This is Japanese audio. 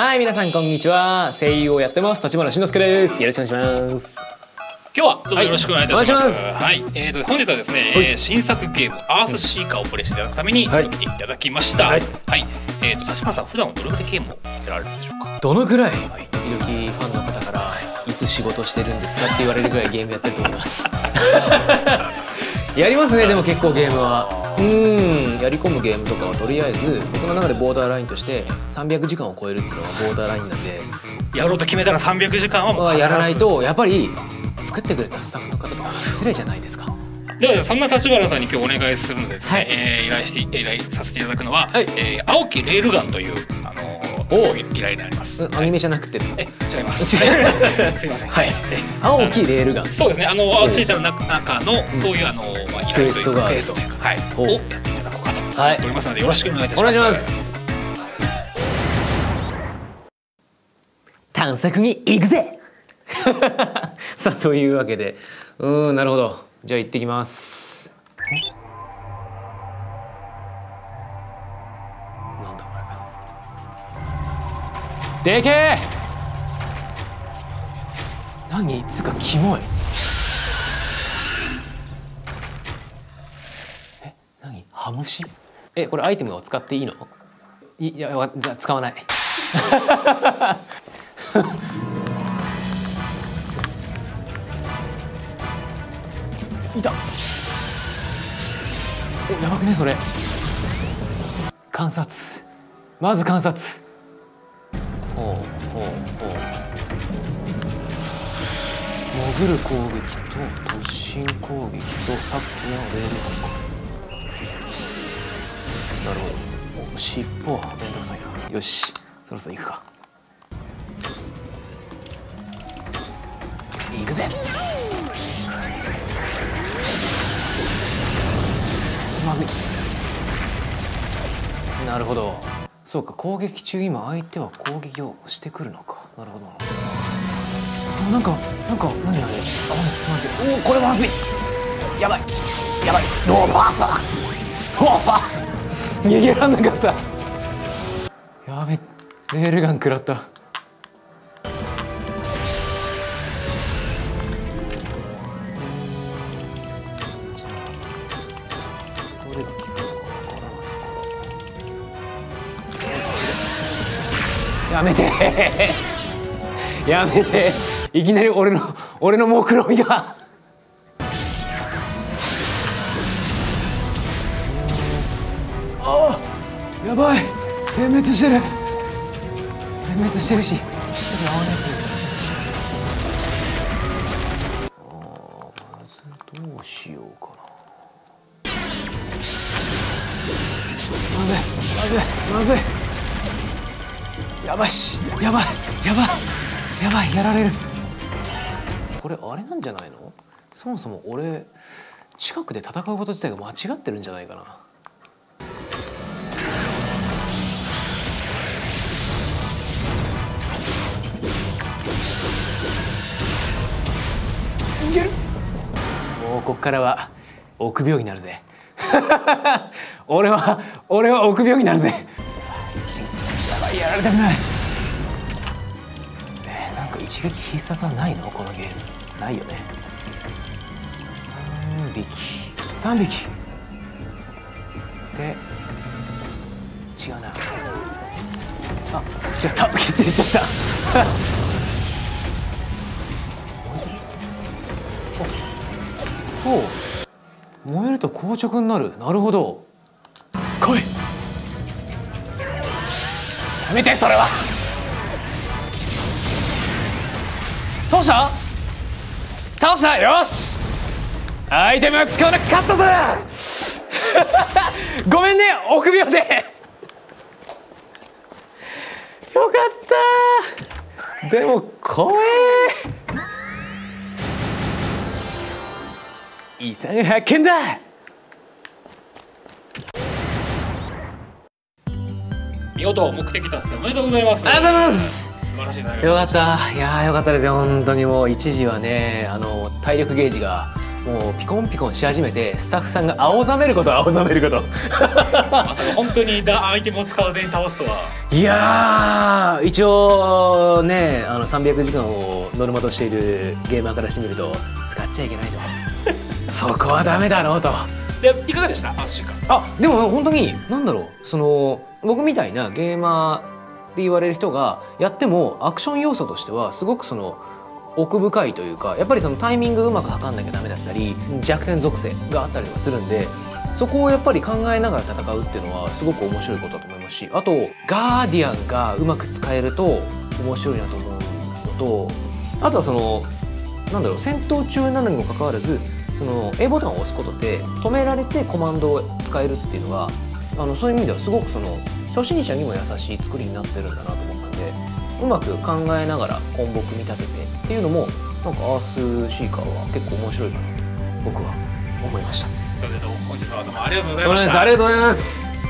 はい皆さんこんにちは。声優をやってます。立花慎之介です。よろしくお願いします。今日はどうぞよろしくお願いいたします。はいはい、えーと本日はですね、えー新作ゲームアースシーカーをプレイしていただくためにはい。来ていただきました。ははい。い、えーと立花さん普段はどれぐらいゲームをやられるんでしょうか？どのくらい。時々ファンの方からいつ仕事してるんですかって言われるぐらいゲームやってると思います。やりますねでも結構ゲームはうん。やり込むゲームとかはとりあえず僕の中でボーダーラインとして300時間を超えるっていうのがボーダーラインなんで。やろうと決めたら300時間はもうまあやらないと。とやっぱり作ってくれたスタッフの方とかに失礼じゃないですか。ではそんな立花さんに今日お願いするのでですね、はい。えー依頼して依頼させていただくのは、はい。えー青木レールガンというあのおー依頼になります。うんアニメじゃなくてですか？え違います。違すいません。はい。え青木レールガン。そうですね。あの青チータの中中のそういうあのまあ依頼というかクエストというかはい。をやっていただこうかと思はいっておりますのでよろしくお願いいたします。お願い。します探索に行くぜさあというわけで。うーんなるほど。じゃあ行ってきますでけえ。何つうかキモい。え何ハムシ？えこれアイテムを使っていいの？いいやわじゃあ使わない。いた。おやばくねそれ。観察。まず観察ほうほうほう。潜る攻撃と突進攻撃とさっきのレールか。なるほど。お尻尾はめんどくさいな。よし。そろそろ行くか。行くぜ。まずい。なるほど。そうか攻撃中今相手は攻撃をしてくるのか。なるほど。あなんかなんか何あれ？泡に包まんて。おおこれまずい。やばい。やばい。おおバーサーおおバー逃げらんなかった。やべレールガン食らった。やめて。やめて。いきなり俺の俺の目論みが。ああやばい。点滅してる。点滅してるし。ちょっと合わないやつあーまずどうしようかな。まずいまずいまずいやばいしやばいやばいやばいやられる。これあれなんじゃないの？そもそも俺近くで戦うこと自体が間違ってるんじゃないかな。もうこっからは臆病になるぜ。俺は俺は臆病になるぜやばいやられたくない。えーなんか一撃必殺はないの？このゲーム。ないよね。3匹。3匹。で違うな。あ違った。決定しちゃっ。たおお燃えると硬直になる。なるほど。来い。やめてそれは。倒した？倒した？よし。アイテムは使わなかったぜ。ごめんね臆病で。よかった。でも怖え。遺産発見だ。見事目的達成おめでとうございます。ありがとうございます。素晴らしい大よかった。いやーよかったです。よ本当にもう一時はねあの体力ゲージがもうピコンピコンし始めてスタッフさんが青ざめること青ざめること。まさか本当にだアイテムを使わずに倒すとは。いやー一応ねあの300時間をノルマとしているゲーマーからしてみると使っちゃいけないと。そこはダメだろうと。でいかがでした？あでも本当に何だろう。その僕みたいなゲーマーって言われる人がやってもアクション要素としてはすごくその奥深いというかやっぱりそのタイミングうまく測んなきゃダメだったり弱点属性があったりとかするんでそこをやっぱり考えながら戦うっていうのはすごく面白いことだと思いますしあとガーディアンがうまく使えると面白いなと思うのとあとはそのなんだろう戦闘中なのにもかかわらずその A ボタンを押すことで止められてコマンドを使えるっていうのがあのそういう意味ではすごくその初心者にも優しい作りになってるんだなと思ったんでうまく考えながらコンボ組み立ててっていうのもなんかアースシーカーは結構面白いかなと僕は思いました。本日はどうもありがとうございました。ありがとうございます